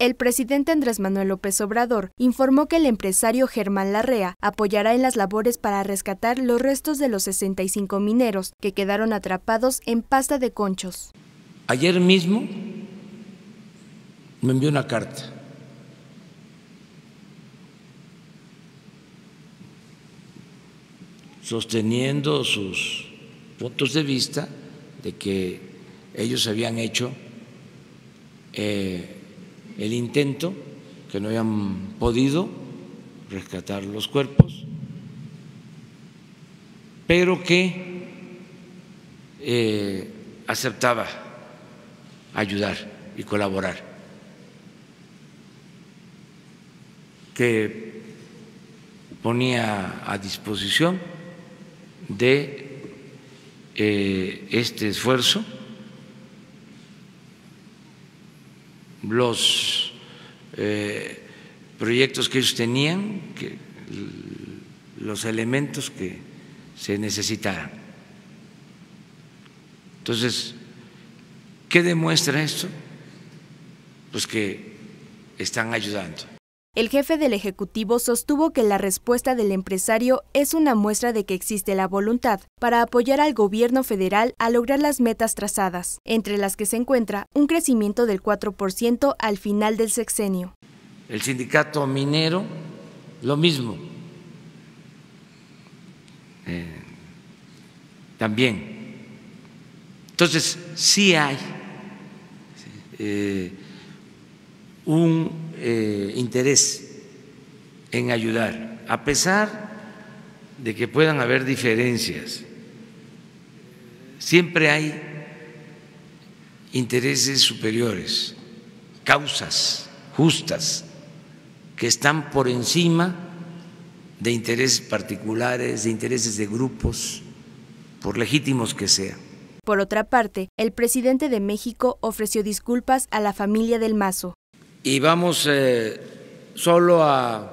El presidente Andrés Manuel López Obrador informó que el empresario Germán Larrea apoyará en las labores para rescatar los restos de los 65 mineros que quedaron atrapados en pasta de conchos. Ayer mismo me envió una carta sosteniendo sus puntos de vista de que ellos habían hecho eh, el intento, que no habían podido rescatar los cuerpos, pero que eh, aceptaba ayudar y colaborar, que ponía a disposición de eh, este esfuerzo los eh, proyectos que ellos tenían, los elementos que se necesitaran. Entonces, ¿qué demuestra esto? Pues que están ayudando. El jefe del Ejecutivo sostuvo que la respuesta del empresario es una muestra de que existe la voluntad para apoyar al gobierno federal a lograr las metas trazadas, entre las que se encuentra un crecimiento del 4% al final del sexenio. El sindicato minero, lo mismo. Eh, también. Entonces, sí hay eh, un eh, interés en ayudar, a pesar de que puedan haber diferencias. Siempre hay intereses superiores, causas justas que están por encima de intereses particulares, de intereses de grupos, por legítimos que sean. Por otra parte, el presidente de México ofreció disculpas a la familia del Mazo y vamos eh, solo a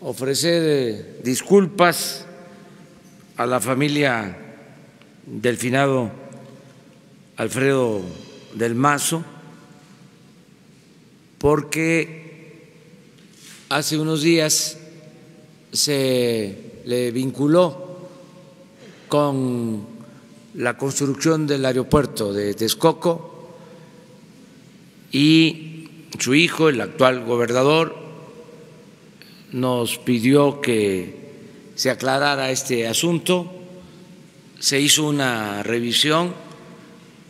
ofrecer eh, disculpas a la familia del finado Alfredo del Mazo, porque hace unos días se le vinculó con la construcción del aeropuerto de Texcoco y su hijo, el actual gobernador, nos pidió que se aclarara este asunto, se hizo una revisión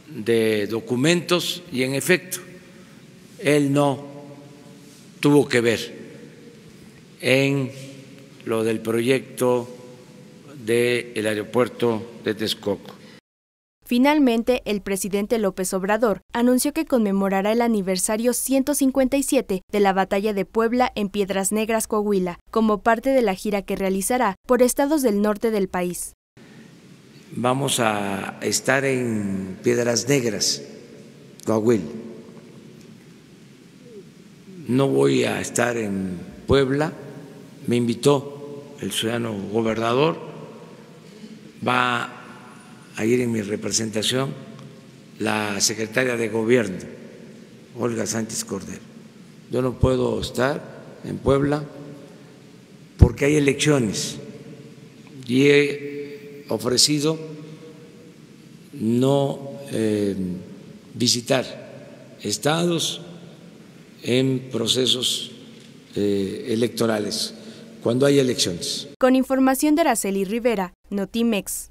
de documentos y en efecto él no tuvo que ver en lo del proyecto del aeropuerto de Texcoco. Finalmente, el presidente López Obrador anunció que conmemorará el aniversario 157 de la Batalla de Puebla en Piedras Negras, Coahuila, como parte de la gira que realizará por estados del norte del país. Vamos a estar en Piedras Negras, Coahuila. No voy a estar en Puebla, me invitó el ciudadano gobernador, va ayer en mi representación la secretaria de Gobierno, Olga Sánchez Cordero. Yo no puedo estar en Puebla porque hay elecciones y he ofrecido no eh, visitar estados en procesos eh, electorales cuando hay elecciones. Con información de Araceli Rivera, Notimex.